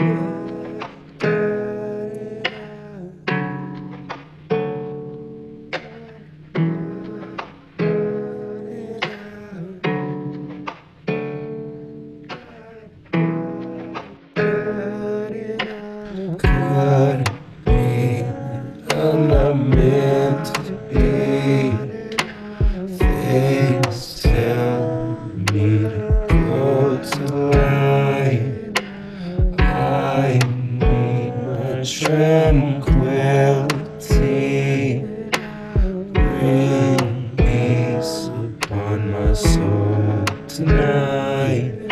Yeah. I need my tranquility. Bring peace upon my soul tonight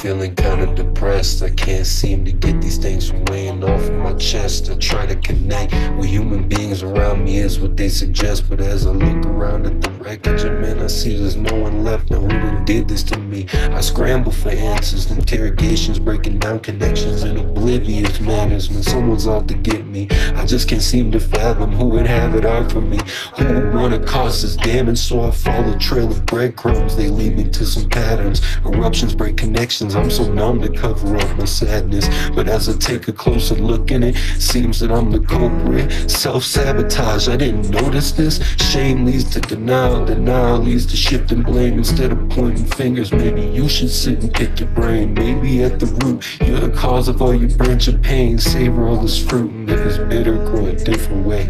feeling kinda depressed. I can't seem to get these things from weighing off of my chest. I try to connect with human beings around me, is what they suggest. But as I look around at the wreckage, man, I see there's no one left. Now, who done did this to me? I scramble for answers, interrogations, breaking down connections in oblivious manners. When someone's out to get me, I just can't seem to fathom who would have it out for me. Who would wanna cause this damage? So I follow a trail of breadcrumbs. They lead me to some patterns. Eruptions break connections. I'm so numb to cover up my sadness. But as I take a closer look in it, seems that I'm the culprit. Self sabotage, I didn't notice this. Shame leads to denial, denial leads to shifting blame. Instead of pointing fingers, maybe you should sit and pick your brain. Maybe at the root, you're the cause of all your branch of pain. Savor all this fruit, and if it's bitter, grow a different way.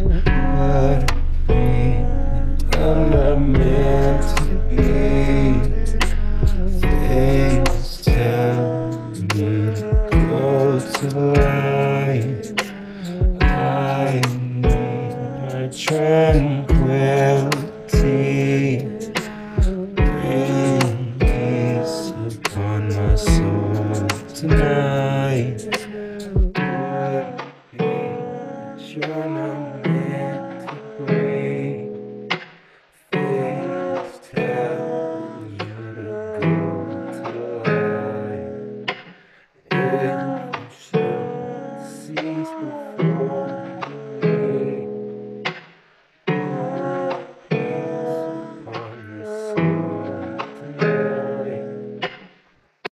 I'm not meant tranquility. Bring peace upon my soul tonight. You're not meant to break. Things tell you to go to hide.